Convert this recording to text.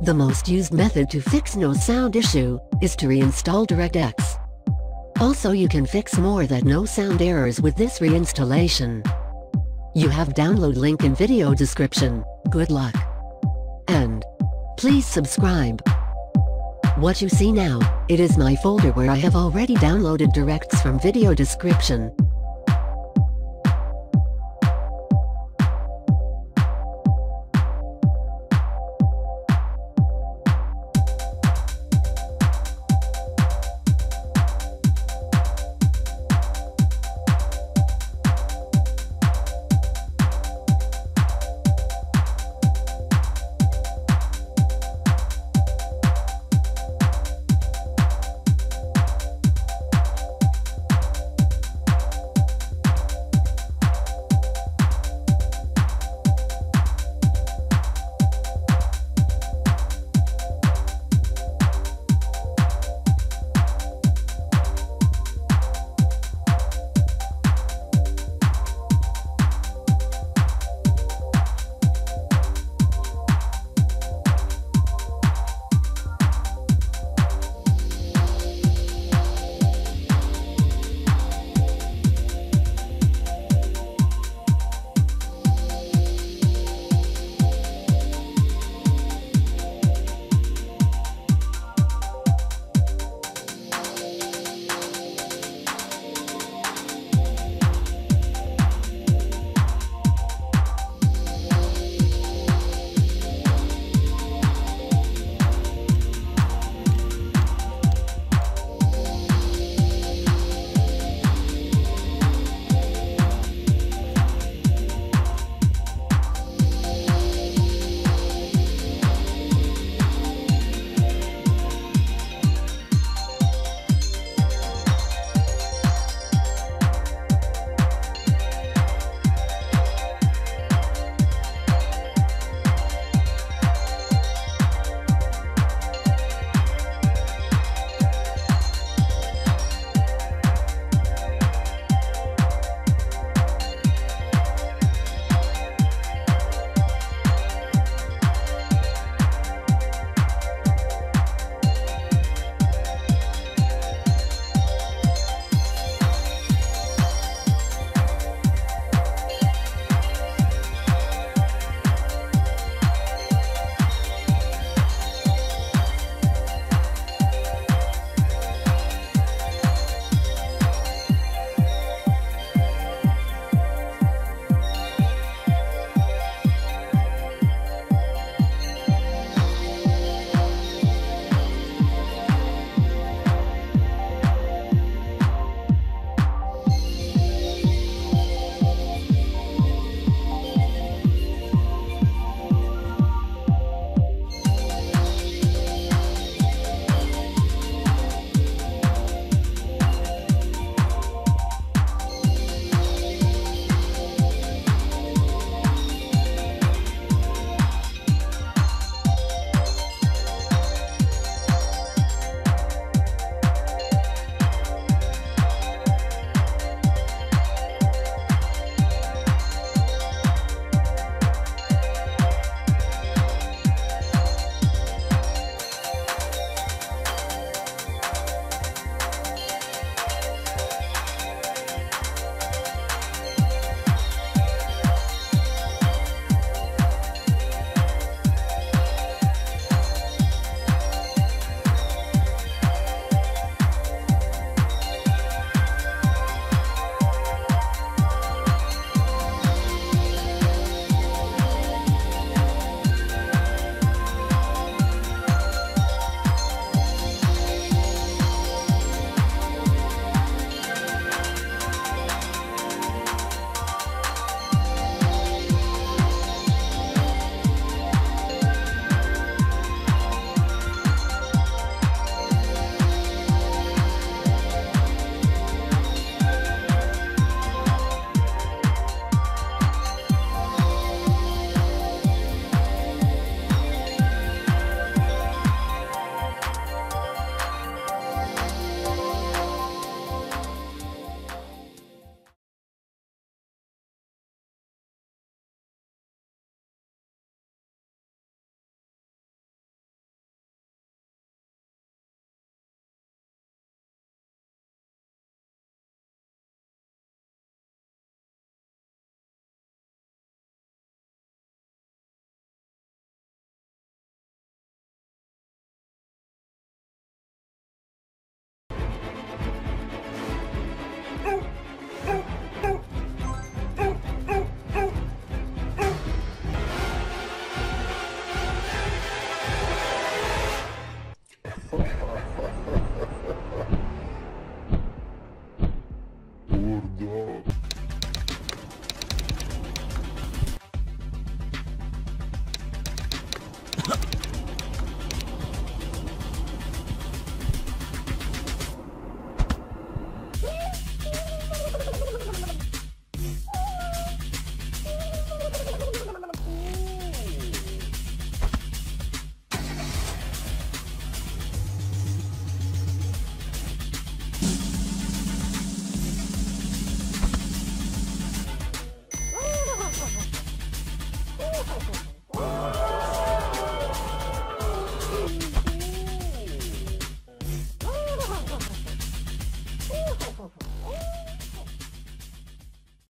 The most used method to fix no sound issue is to reinstall DirectX. Also you can fix more than no sound errors with this reinstallation. You have download link in video description. Good luck. And please subscribe. What you see now, it is my folder where I have already downloaded DirectX from video description.